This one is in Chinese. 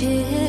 解